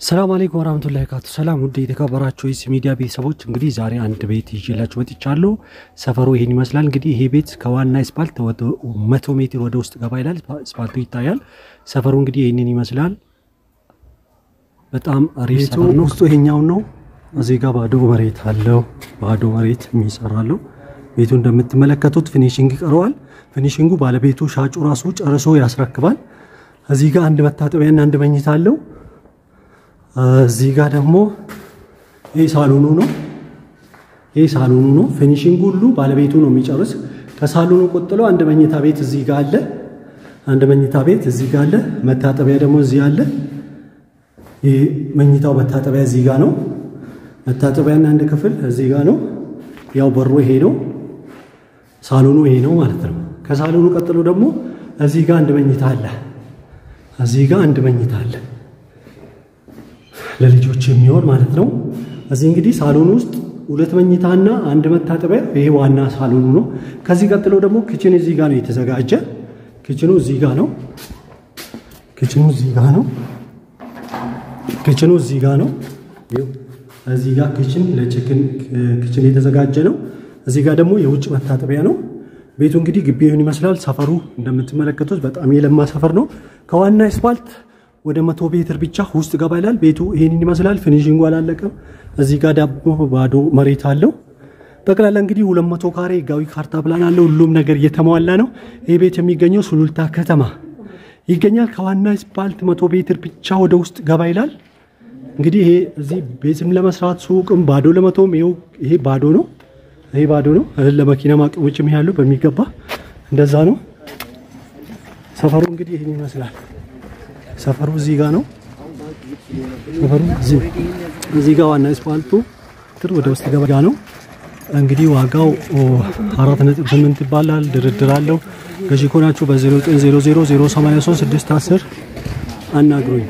ሰላም አለይኩም ወራህመቱላሂ ወበረካቱ። ሰላም ውድ የተከበራችሁ የኢትስ ሚዲያ ቤተሰቦች፣ እንግዲህ ዛሬ አንድ ቤት ይዤላችሁ መጥቻለሁ። ሰፈሩ ይሄን ይመስላል። እንግዲህ ይሄ ቤት ከዋና አስፓልት ወደ መቶ ሜትር ወደ ውስጥ ገባ ይላል። አስፓልቱ ይታያል። ሰፈሩ እንግዲህ ይህንን ይመስላል። በጣም አሪፍ ሰፈር ነው። ውስጡ ይሄኛው ነው። እዚህ ጋር ባዶ መሬት አለው። ባዶ መሬት የሚሰራለው ቤቱ እንደምትመለከቱት finishing ይቀረዋል። finishing ኡ ባለቤቱ ሻጩ ራሱ ጨርሶ ያስረክባል። እዚህ ጋር አንድ መታጠቢያና አንድ መኝታ አለው። እዚህ ጋር ደግሞ ይህ ሳሎኑ ነው። ይህ ሳሎኑ ነው። finishing ሁሉ ባለቤቱ ነው የሚጨርስ። ከሳሎኑ ቀጥሎ አንድ መኝታ ቤት እዚህ ጋር አለ። አንድ መኝታ ቤት እዚህ ጋር አለ። መታጠቢያ ደግሞ እዚህ አለ። ይህ መኝታው መታጠቢያ እዚህ ጋር ነው። መታጠቢያና አንድ ክፍል እዚህ ጋር ነው። ያው በሩ ይሄ ነው። ሳሎኑ ይሄ ነው ማለት ነው። ከሳሎኑ ቀጥሎ ደግሞ እዚህ ጋር አንድ መኝታ አለ። እዚህ ጋር አንድ መኝታ አለ ለልጆች የሚሆን ማለት ነው። እዚህ እንግዲህ ሳሎኑ ውስጥ ሁለት መኝታና አንድ መታጠቢያ፣ ይሄ ዋና ሳሎኑ ነው። ከዚህ ቀጥሎ ደግሞ ክችን እዚህ ጋር ነው የተዘጋጀ። ክችኑ እዚህ ጋር ነው። ክችኑ እዚህ ጋር ነው። ክችኑ እዚህ ጋር ነው። እዚህ ጋር kitchen ለ kitchen kitchen የተዘጋጀ ነው። እዚህ ጋር ደግሞ የውጭ መታጠቢያ ነው። ቤቱ እንግዲህ ግቢውን ይመስላል። ሰፈሩ እንደምትመለከቱት በጣም የለማ ሰፈር ነው። ከዋና አስፓልት ወደ መቶ ሜትር ብቻ ውስጥ ገባ ይላል። ቤቱ ይህንን ይመስላል። finishing ኡ አላለቀም። እዚህ ጋር ዳቦ ባዶ መሬት አለው። ጠቅላላ እንግዲህ ሁለት መቶ ካሬ ህጋዊ ካርታ ፕላን አለው። ሁሉም ነገር እየተሟላ ነው። ይህ ቤት የሚገኘው ሱሉልታ ከተማ ይገኛል። ከዋና አስፓልት መቶ ሜትር ብቻ ወደ ውስጥ ገባ ይላል። እንግዲህ ይሄ እዚህ ቤትም ለመስራት ሱቅም ባዶ ለመቶም ይሄ ባዶ ነው። ይሄ ባዶ ነው። ለመኪና ማቆሞችም ያሉ በሚገባ እንደዛ ነው። ሰፈሩ እንግዲህ ይህን ይመስላል። ሰፈሩ እዚህ ጋር ነው። ሰፈሩ እዚህ ጋር ዋና አስፋልቱ ትር ወደ ውስጥ ገባ ነው። እንግዲህ ዋጋው 4.8 ይባላል። ድርድር አለው። ገዢ ከሆናችሁ በ0900 083 610 አናግሩኝ።